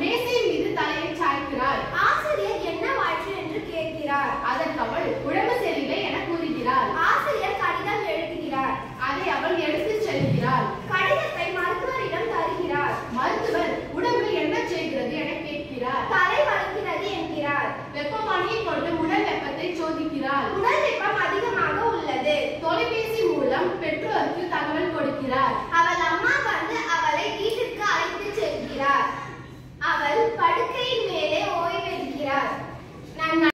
மேசை மீது தலையை சாய்க்கிறாள். ஆசிரியர் என்ன வாயிற்று என்று கேட்கிறார். அதற்கு அவள் உடம்பு சரியில்லை என கூறுகிறார் ஆசிரியர் கடிதம் எழுதுகிறார். அதை அவள் எடுத்து செல்கிறார் கடிதத்தை மருத்துவரிடம் தருகிறார். மருத்துவர் உடம்பு என்ன செய்கிறது என கேட்கிறார். தலை வலிக்கிறது என்கிறார். வெப்பமானியை கொண்டு உடல் வெப்பத்தை சோதிக்கிறார். உடல் வெப்பம் அதிகமாக உள்ளது. தொலைபேசி மூலம் பெற்றோருக்கு தகவல் கொடுக்கிறார்.